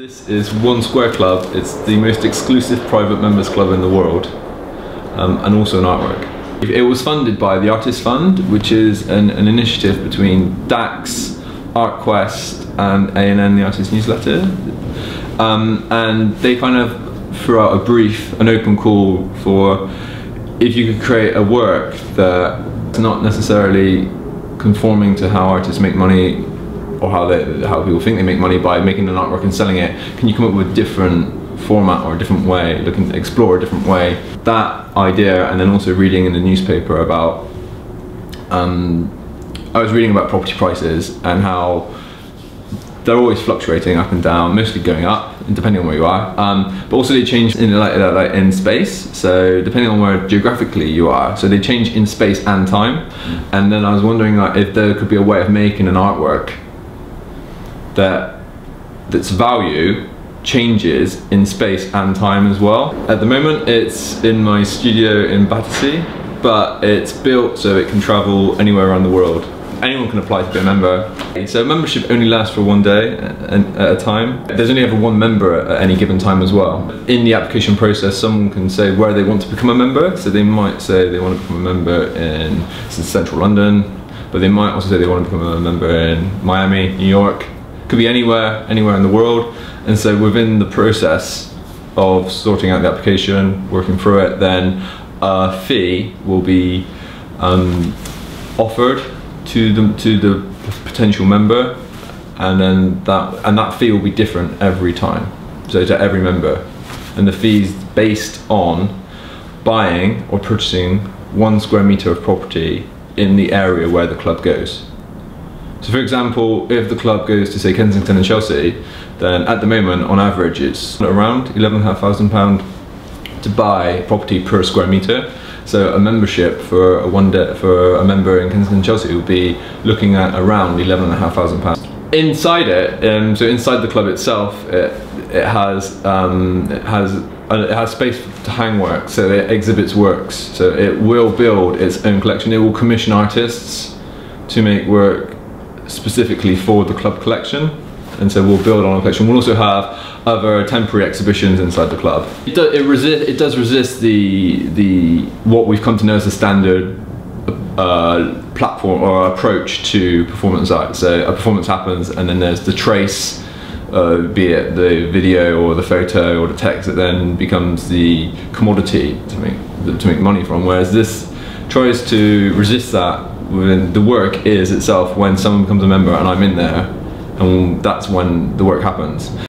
This is One Square Club. It's the most exclusive private members club in the world, um, and also an artwork. It was funded by the Artist Fund, which is an, an initiative between DACS, ArtQuest, and ANN, the Artist Newsletter. Um, and they kind of threw out a brief, an open call for if you could create a work that's not necessarily conforming to how artists make money or how they, how people think they make money by making an artwork and selling it, can you come up with a different format or a different way, looking to explore a different way? That idea, and then also reading in the newspaper about, um, I was reading about property prices and how they're always fluctuating up and down, mostly going up, depending on where you are. Um, but also they change in like, like in space, so depending on where geographically you are. So they change in space and time. Mm. And then I was wondering like, if there could be a way of making an artwork that that's value changes in space and time as well. At the moment it's in my studio in Battersea, but it's built so it can travel anywhere around the world. Anyone can apply to be a member. So membership only lasts for one day uh, uh, at a time. There's only ever one member at any given time as well. In the application process, someone can say where they want to become a member. So they might say they want to become a member in central London, but they might also say they want to become a member in Miami, New York, could be anywhere, anywhere in the world. And so within the process of sorting out the application, working through it, then a fee will be um, offered to the to the potential member, and then that and that fee will be different every time. So to every member, and the fee is based on buying or purchasing one square meter of property in the area where the club goes. So for example, if the club goes to say Kensington and Chelsea, then at the moment, on average, it's around £11,500 to buy property per square metre. So a membership for a one day, for a member in Kensington and Chelsea would be looking at around £11,500. Inside it, um, so inside the club itself, it, it has um, it has uh, it has space to hang work, so it exhibits works. So it will build its own collection. It will commission artists to make work specifically for the club collection and so we'll build on a collection. We'll also have other temporary exhibitions inside the club. It, do, it, it does resist the, the what we've come to know as the standard uh, platform or approach to performance art. So a performance happens and then there's the trace, uh, be it the video or the photo or the text that then becomes the commodity to make, to make money from. Whereas this tries to resist that the work is itself when someone becomes a member and I'm in there and that's when the work happens.